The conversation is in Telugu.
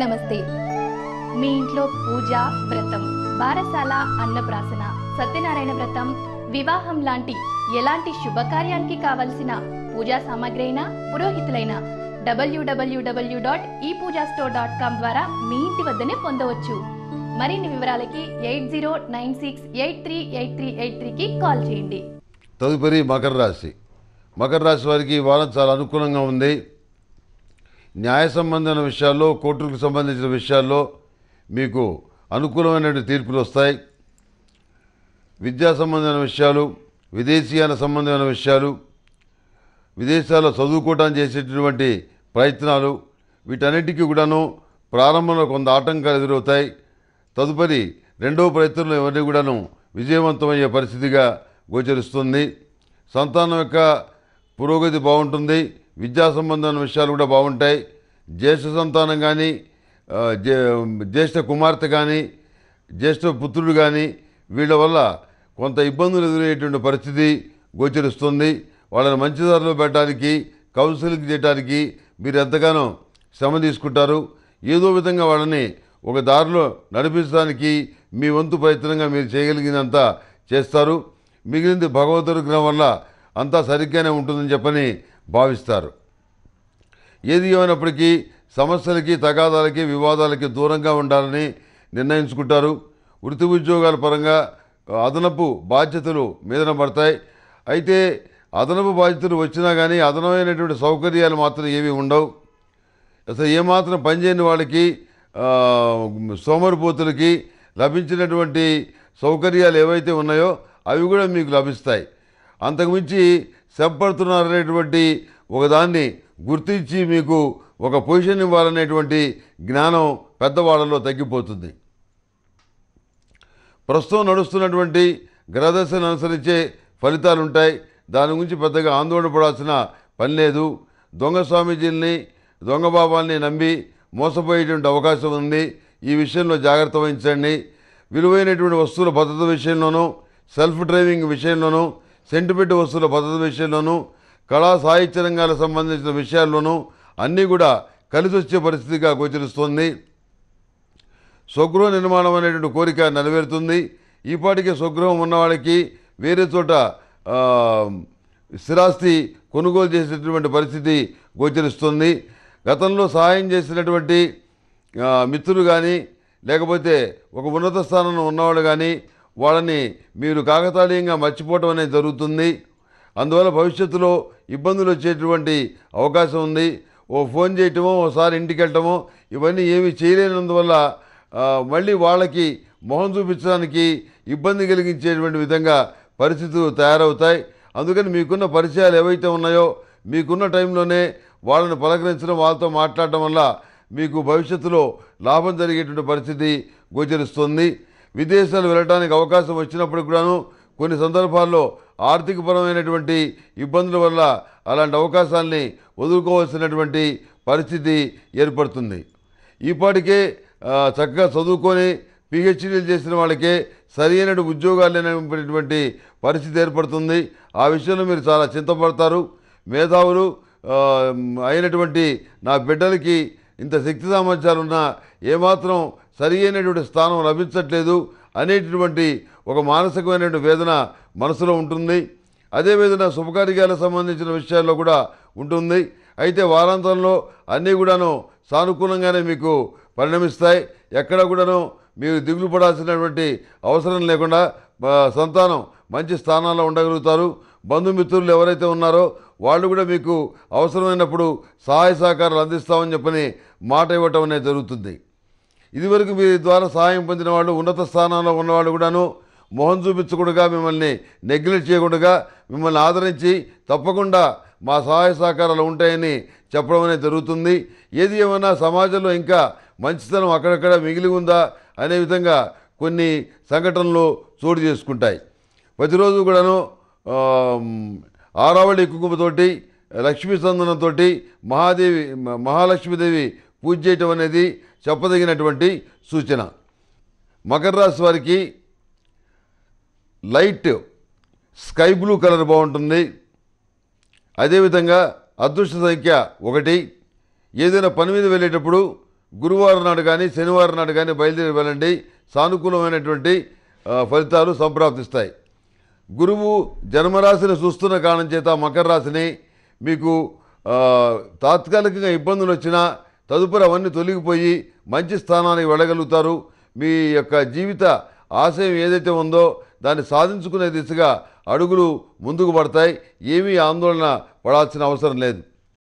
నమస్తే. మీ ఇంట్లో పూజ వ్రతం బారసాల అన్నప్రాసన సత్యనారాయణ వ్రతం వివాహం లాంటి ఎలాంటి శుభకార్యానికి కావలసిన పూజా సామాగ్రి అయినా పురోహితులైన డబ్ల్యూడబ్ల్యూడబ్ల్యూ డాట్ ఈ పూజా స్టోర్ డాట్ కామ్ ద్వారా మీ ఇంటి వద్దనే పొందవచ్చు. మరిన్ని వివరాలకి eight zero nine six eight three eight three eight త్రీకి కాల్ చేయండి. తదుపరి మకర రాశి. మకర రాశి వారికి వారం చాలా అనుకూలంగా ఉంది. న్యాయ సంబంధమైన విషయాల్లో కోర్టులకు సంబంధించిన విషయాల్లో మీకు అనుకూలమైన తీర్పులు వస్తాయి. విద్యా సంబంధమైన విషయాలు విదేశీయాల సంబంధమైన విషయాలు విదేశాల్లో చదువుకోవడానికి చేసేటటువంటి ప్రయత్నాలు వీటన్నిటికీ కూడాను ప్రారంభంలో కొంత ఆటంకాలు ఎదురవుతాయి. తదుపరి రెండవ ప్రయత్నంలో ఇవన్నీ కూడాను విజయవంతమయ్యే పరిస్థితిగా గోచరిస్తుంది. సంతానం యొక్క పురోగతి బాగుంటుంది. విద్యా సంబంధమైన విషయాలు కూడా బాగుంటాయి. జ్యేష్ఠ సంతానం కానీ జ్యేష్ఠ కుమార్తె కానీ జ్యేష్ఠ పుత్రుడు కానీ వీళ్ళ వల్ల కొంత ఇబ్బందులు ఎదురయ్యేటువంటి పరిస్థితి గోచరిస్తుంది. వాళ్ళని మంచి దారిలో పెట్టడానికి కౌన్సిలింగ్ చేయడానికి మీరు ఎంతగానో శ్రమ తీసుకుంటారు. ఏదో విధంగా వాళ్ళని ఒక దారిలో నడిపించడానికి మీ వంతు ప్రయత్నంగా మీరు చేయగలిగినంత చేస్తారు. మిగిలింది భగవద్ అనుగ్రహం వల్ల అంతా సరిగ్గానే ఉంటుందని చెప్పని భావిస్తారు. ఏది ఏమైనప్పటికీ సమస్యలకి తగాదాలకి వివాదాలకి దూరంగా ఉండాలని నిర్ణయించుకుంటారు. వృత్తి ఉద్యోగాల పరంగా అదనపు బాధ్యతలు మీదన పడతాయి. అయితే అదనపు బాధ్యతలు వచ్చినా కానీ అదనమైనటువంటి సౌకర్యాలు మాత్రం ఏమీ ఉండవు. అసలు ఏమాత్రం పనిచేయని వాళ్ళకి సోమరిపోతులకి లభించినటువంటి సౌకర్యాలు ఏవైతే ఉన్నాయో అవి కూడా మీకు లభిస్తాయి. అంతకుమించి చెప్పడుతున్నారనేటువంటి ఒకదాన్ని గుర్తించి మీకు ఒక పొజిషన్ ఇవ్వాలనేటువంటి జ్ఞానం పెద్దవాళ్ళలో తగ్గిపోతుంది. ప్రస్తుతం నడుస్తున్నటువంటి గ్రహదశను అనుసరించే ఫలితాలు ఉంటాయి దాని గురించి పెద్దగా ఆందోళన పడాల్సిన పని లేదు. దొంగ స్వామీజీల్ని దొంగ బాబాల్ని నమ్మి మోసపోయేటువంటి అవకాశం ఉంది. ఈ విషయంలో జాగ్రత్త వహించండి. విలువైనటువంటి వస్తువుల భద్రత విషయంలోనూ సెల్ఫ్ డ్రైవింగ్ విషయంలోనూ సెంటిమెంట్ వస్తువుల భద్రత విషయంలోనూ కళా సాహిత్య రంగాలకు సంబంధించిన విషయాల్లోనూ అన్నీ కూడా కలిసి వచ్చే పరిస్థితిగా గోచరిస్తోంది. స్వగృహ నిర్మాణం అనేటువంటి కోరిక నెరవేరుతుంది. ఈపాటికే స్వగృహం ఉన్నవాడికి వేరే చోట స్థిరాస్తి కొనుగోలు చేసేటటువంటి పరిస్థితి గోచరిస్తుంది. గతంలో సహాయం చేసినటువంటి మిత్రులు కానీ లేకపోతే ఒక ఉన్నత స్థానంలో ఉన్నవాళ్ళు కానీ వాళ్ళని మీరు కాకతాళీయంగా మర్చిపోవటం అనేది జరుగుతుంది. అందువల్ల భవిష్యత్తులో ఇబ్బందులు వచ్చేటువంటి అవకాశం ఉంది. ఓ ఫోన్ చేయటమో ఓసారి ఇంటికి వెళ్ళటమో ఇవన్నీ ఏమీ చేయలేనందువల్ల మళ్ళీ వాళ్ళకి మొహం చూపించడానికి ఇబ్బంది కలిగించేటువంటి విధంగా పరిస్థితులు తయారవుతాయి. అందుకని మీకున్న పరిచయాలు ఏవైతే ఉన్నాయో మీకున్న టైంలోనే వాళ్ళని పలకరించడం వాళ్ళతో మాట్లాడటం వల్ల మీకు భవిష్యత్తులో లాభం జరిగేటువంటి పరిస్థితి గోచరిస్తుంది. విదేశాలు వెళ్ళడానికి అవకాశం వచ్చినప్పుడు కూడాను కొన్ని సందర్భాల్లో ఆర్థికపరమైనటువంటి ఇబ్బందుల వల్ల అలాంటి అవకాశాల్ని వదులుకోవాల్సినటువంటి పరిస్థితి ఏర్పడుతుంది. ఈపాటికే చక్కగా చదువుకొని పిహెచ్డీలు చేసిన వాళ్ళకే సరైన ఉద్యోగాలు లేనటువంటి పరిస్థితి ఏర్పడుతుంది. ఆ విషయంలో మీరు చాలా చింతపడతారు. మేధావులు అయినటువంటి నా బిడ్డలకి ఇంత శక్తి సామర్థ్యాలున్నా ఏమాత్రం సరి అయినటువంటి స్థానం లభించట్లేదు. అనేటటువంటి ఒక మానసికమైనటువంటి వేదన మనసులో ఉంటుంది. అదే విధంగా శుభకార్యాలకు సంబంధించిన విషయాల్లో కూడా ఉంటుంది. అయితే వారాంతంలో అన్నీ కూడాను సానుకూలంగానే మీకు పరిణమిస్తాయి. ఎక్కడ కూడాను మీరు దిగులు పడాల్సినటువంటి అవసరం లేకుండా సంతానం మంచి స్థానాల్లో ఉండగలుగుతారు. బంధుమిత్రులు ఎవరైతే ఉన్నారో వాళ్ళు కూడా మీకు అవసరమైనప్పుడు సహాయ సహకారాలు అందిస్తామని చెప్పని మాట ఇవ్వటం అనేది జరుగుతుంది. ఇదివరకు మీ ద్వారా సహాయం పొందిన వాళ్ళు ఉన్నత స్థానంలో ఉన్నవాళ్ళు కూడాను మొహం చూపించకుండా మిమ్మల్ని నెగ్లెక్ట్ చేయకుండా మిమ్మల్ని ఆదరించి తప్పకుండా మా సహాయ సహకారాలు ఉంటాయని చెప్పడం అనేది జరుగుతుంది. ఏది ఏమైనా సమాజంలో ఇంకా మంచితనం అక్కడక్కడ మిగిలి ఉందా అనే విధంగా కొన్ని సంఘటనలు చోటు చేసుకుంటాయి. ప్రతిరోజు కూడాను ఆరావళి కుంకుమతోటి లక్ష్మీ సందనంతో మహాదేవి మ- మహాలక్ష్మీదేవి పూజ చేయటం అనేది చెప్పదగినటువంటి సూచన. మకర రాశి వారికి లైట్ స్కై బ్లూ కలర్ బాగుంటుంది. అదేవిధంగా అదృష్ట సంఖ్య ఒకటి. ఏదైనా పని మీద వెళ్ళేటప్పుడు గురువారం నాడు కానీ శనివారం నాడు కానీ బయలుదేరి వెళ్ళండి. సానుకూలమైనటువంటి ఫలితాలు సంప్రాప్తిస్తాయి. గురువు జన్మరాశిని చూస్తున్న కారణం చేత మకర రాశిని మీకు తాత్కాలికంగా ఇబ్బందులు వచ్చినా తదుపరి అవన్నీ తొలగిపోయి మంచి స్థానానికి వెళ్ళగలుగుతారు. మీ యొక్క జీవిత ఆశయం ఏదైతే ఉందో దాన్ని సాధించుకునే దిశగా అడుగులు ముందుకు పడతాయి. ఏమీ ఆందోళన పడాల్సిన అవసరం లేదు.